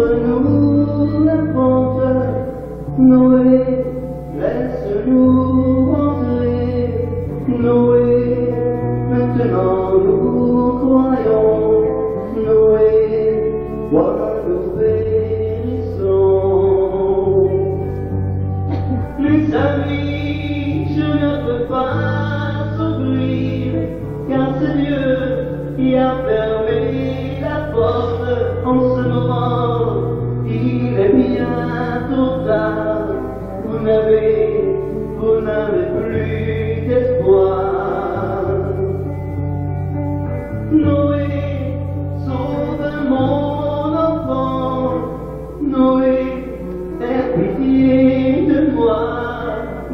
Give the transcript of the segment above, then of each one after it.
Ouvre-nous la Noé, laisse-nous entrer, Noé, maintenant nous croyons, Noé, voilà nous périssons. Les amis, je ne peux pas s'ouvrir, car c'est Dieu qui a fermé la porte n'avez, vous n'avez plus d'espoir. Noé, sauve mon enfant, Noé, aie pitié de moi,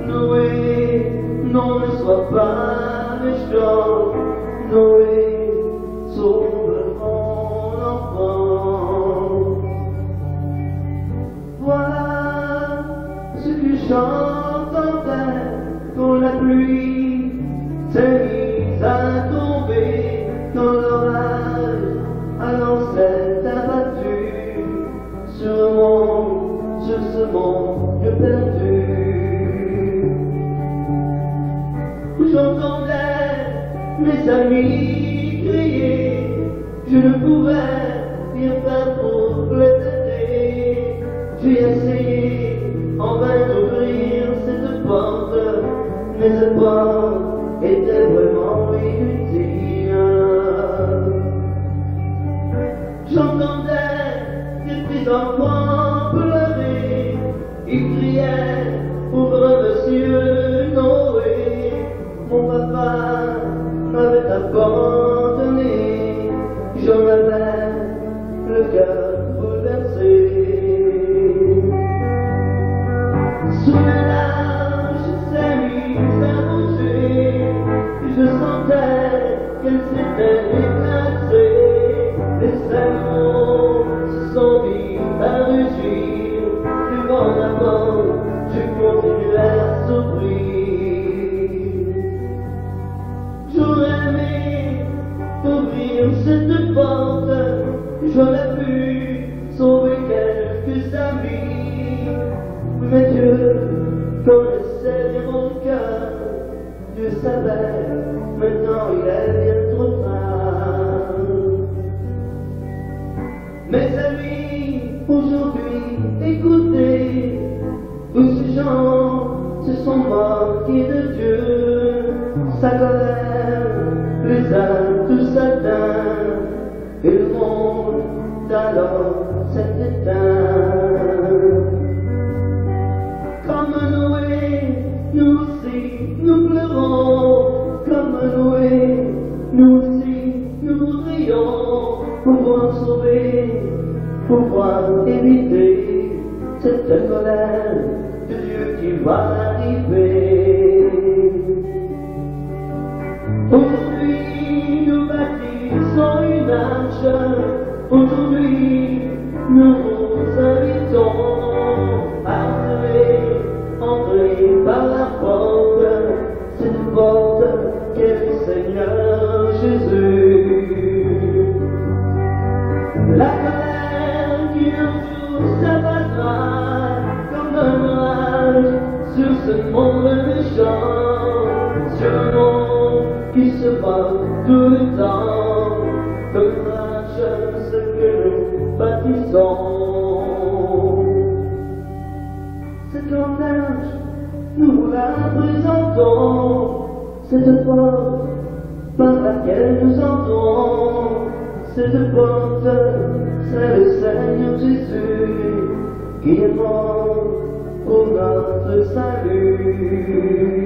Noé, non ne sois pas méchant, Noé, que j'entendais quand la pluie s'est mise à tomber, quand l'orage s'est abattu sur mon, sur ce monde perdu. J'entendais mes amis crier, je ne pouvais rien faire pour les aider. J'ai essayé cette porte, j'aurais pu sauver quelques amis. Mais Dieu connaissait bien mon cœur, Dieu savait, maintenant il est bien trop tard. Mes amis, aujourd'hui, écoutez, tous ces gens se sont moqués de Dieu, sa colère les a monde alors s'est éteint. Comme Noé, nous aussi, nous pleurons. Comme Noé, nous aussi, nous voudrions pouvoir sauver, pouvoir éviter cette colère de Dieu qui va Aujourd'hui, nous vous invitons à entrer, entrer par la porte, cette porte qu'est le Seigneur Jésus. La colère qui nous s'abattra comme un orage sur ce monde méchant, sur un monde qui se bat tout le temps, comme ce que nous bâtissons. Cette langage, nous la présentons, cette porte par laquelle nous entrons, cette porte, c'est le Seigneur Jésus qui est mort pour notre salut.